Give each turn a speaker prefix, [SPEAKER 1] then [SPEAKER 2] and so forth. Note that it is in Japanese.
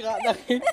[SPEAKER 1] gerade nach hinten.